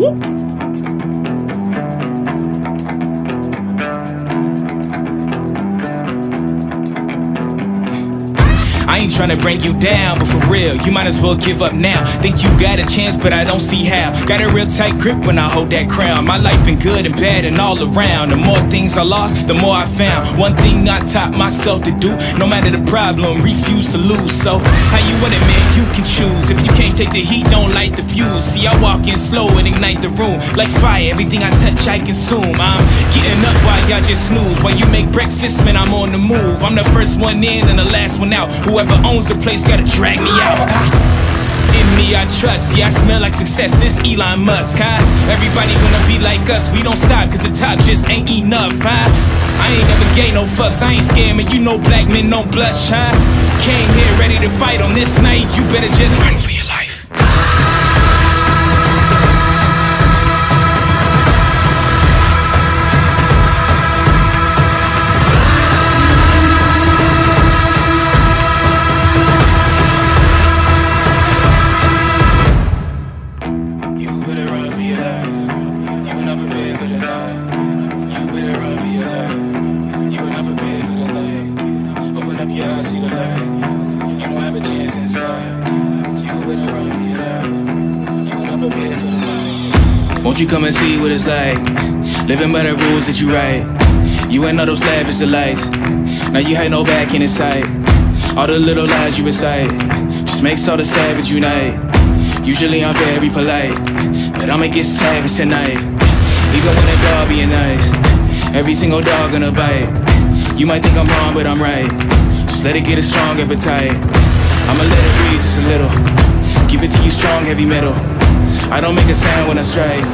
I ain't tryna bring you down, but for real, you might as well give up now. Think you got a chance, but I don't see how. Got a real tight grip when I hold that crown. My life been good and bad and all around. The more things I lost, the more I found. One thing I taught myself to do, no matter the problem, refuse to lose. So, how you want it, man? You can choose. If you take the heat, don't light the fuse. See, I walk in slow and ignite the room. Like fire, everything I touch, I consume. I'm getting up while y'all just snooze. While you make breakfast, man, I'm on the move. I'm the first one in and the last one out. Whoever owns the place gotta drag me out. Ah. In me I trust, yeah I smell like success, this Elon Musk, huh? Everybody wanna be like us, we don't stop cause the top just ain't enough, huh? I ain't never gay no fucks, I ain't scamming, you know black men don't blush, huh? Came here ready to fight on this night, you better just run for your life. See the light. You don't have a chance inside. You better run for. You not prepared for the night. Won't you come and see what it's like? Living by the rules that you write. You ain't all those lavish delights. Now you had no back in sight. All the little lies you recite just makes all the savage unite. Usually I'm very polite, but I'ma get savage tonight. Even when a dog being nice, every single dog gonna bite. You might think I'm wrong, but I'm right. Just let it get a strong appetite. I'ma let it breathe just a little. Give it to you strong, heavy metal. I don't make a sound when I strike.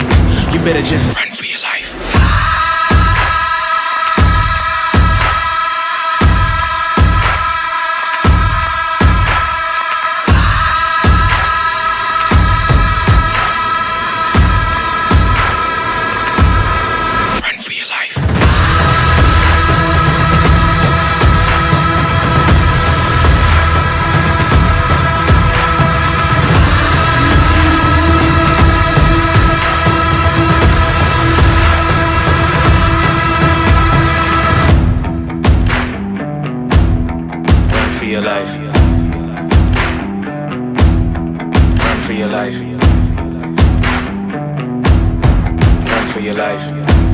You better just run for your life. Run for your life. Run for your life.